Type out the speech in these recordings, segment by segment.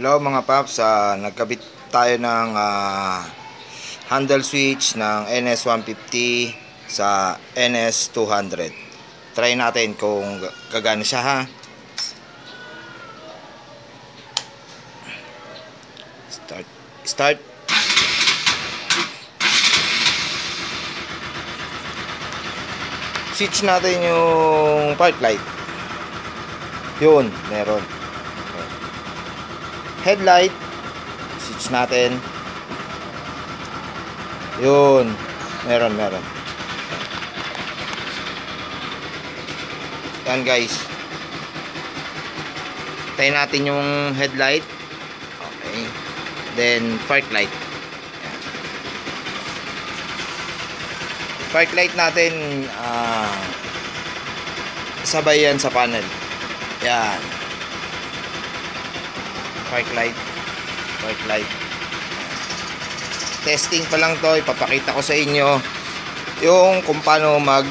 Hello mga paps, ah, nagkabit tayo ng ah, handle switch ng NS150 sa NS200. Try natin kung ga- gagana siya ha. Start. Start. Switch natin yung park light. Yun, meron headlight switch natin. Yun. Meron meron. Yan guys. Tayo natin yung headlight. Okay. Then park light. Yan. park light natin ah sabay yan sa panel. Yan park light. Park light. Testing pa lang to ipapakita ko sa inyo yung kung paano mag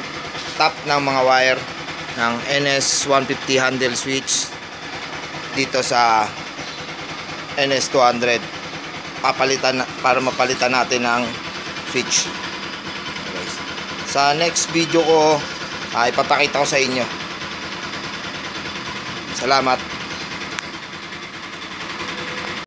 tap ng mga wire ng NS150 handle switch dito sa NS200 papalitan para mapalitan natin ng switch. Sa next video ko ay ipapakita ko sa inyo. Salamat